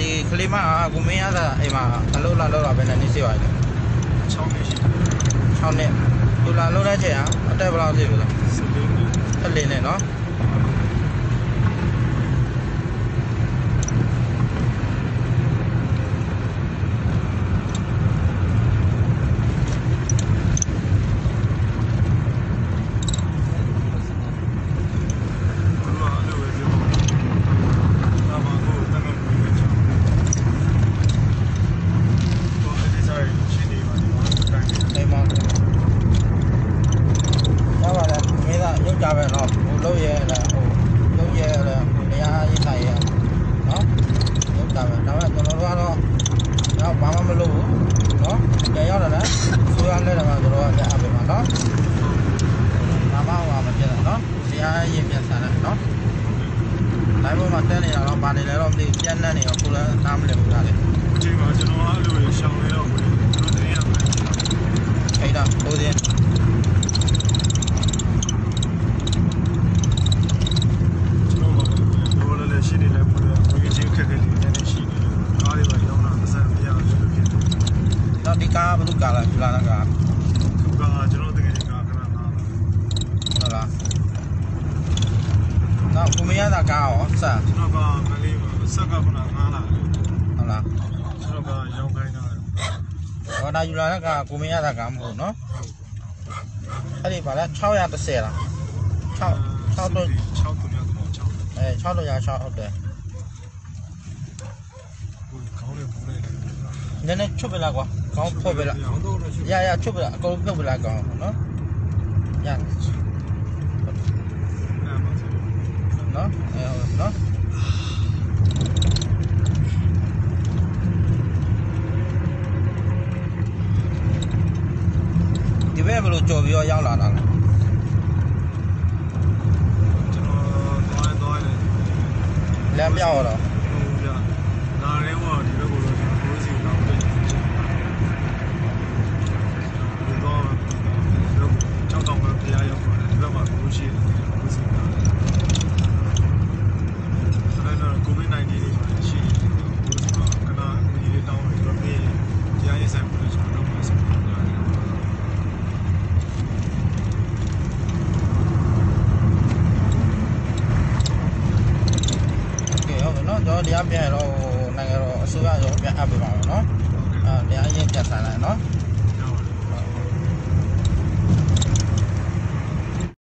လေးမကကိုမင်းရတာအိမ်မှာအလုပ်လာလုပ်တာပဲနဲ့နေစီပါလေ6နှစ်ရှိ6နှစ်သူလာလုပ်တဲ့ချိန်ကအတက်ဘယ်လောက်ရှိပြီလဲစပင်းနဲ့အလေးနဲ့နော် ဘုရားအဲ့လိုပဲပြောတာမှာကိုတတ်မှတ်ပြီးပဲချောင်းတော့အဲ့ဒီစားရှင်းနေပါဒီမှာတိုင်းနေ အိမ်မှာရပါတယ်မင်းကရုပ်ကြပဲနော်ဟို လုပ်ရဲလားဟိုလုပ်ရဲလားဟိုတရားရေးဆိုင်ရဲနော်ရုပ်ကြပဲဒါပေမဲ့ကျွန်တော်တို့ကတော့တော့ဘာမှမလုပ်ဘူးနော်ကြရောက်တယ်လားဆိုရလဲတယ်မှာကျွန်တော်ကလက်အပ်ပေးမှာနော်ဘာမှဟိုမပြတ်နော်တရားရေးပြန်ဆန်တယ်နော်တိုင်းပေါ်မှာတက်နေတာတော့ဗာနေလဲတော့မသိပြန်နေနေတော့ကိုလည်းနားမလည်ဘူးလားလေအချိန်မှာကျွန်တော်အဲ့လိုရှောင်းနေတော့ကိုတို့တင်ရမယ် အဲ့ဒါဟိုစင်း ကျွန်တော်ကဘောလည်းရှင်းနေလဲပို့တယ်ဝေချင်းခက်ခဲလေးနဲ့ရှိနေတယ်ကားတွေပါရောင်းတာအဆက်မရဘူးလို့ဖြစ်တယ် တော့ဒီကား ဘယ်လိုကားလဲယူလာတာကားခုကကျွန်တော်တကယ်ကခဏနာဟုတ်လားတော့ကိုမရတာကားရောစကျွန်တော်ကမလေးဆက်ကခုနငားလာတယ်ဟုတ်လားကျွန်တော်ကရောင်းခိုင်းတာတယ်ဟောဒါယူလာတဲ့ကားကိုမရတာကားမဟုတ်နော်အဲ့ဒီပါလား630လား6 6တော့6တူရတော့6အဲ6တော့ရ6ဟုတ်တယ်ကိုခေါင်းနဲ့ပူလိုက်တယ်နည်းနည်းချွတ်ပလိုက် ကွာကောင်းဖွက်ပလိုက်ရောင်းတော့လို့ရှိရရချွတ်ပလိုက်အကုန်ပြုတ်ပလိုက်ကောင်းနော်ရအဲ့မှာဆိုနော်အဲဟုတ်နော်ဒီဘက်ဘယ်လိုကြော်ပြီးတော့ရောက်လာတာလဲကျွန်တော်သွားသွားတယ်လမ်းပြောက်တော့ ဟုတ်ပြနားရဲဘောဒီဘက်ကိုတော့ကျွန်တော်ကိုယ်စီကောင်းတယ်ဒီတော့ကြောက်တော့မဖျားရောက်ပါတယ်ဒီဘက်မှာကိုရှိတယ်ကိုယ်စီကောင်းတယ်ဆိုတော့ COVID-19 တွေမှာရှိတယ်ကိုယ်စီကောင်းကနာဒီလေးတောင်းပြီးတော့ပြေးကြားရေးဆိုင်ပြီးတော့ကျွန်တော်တို့ဆက်ပြီးတော့ ကဲဟု တ်ပြီနော်ကျွန်တော်တရားပြန်ရတော့နိုင်ငံတော်အစိုးရရောပြန်အပ်ပေးပါမယ်နော်အဲတရားရင်ပြန်ဆန်လိုက်နော်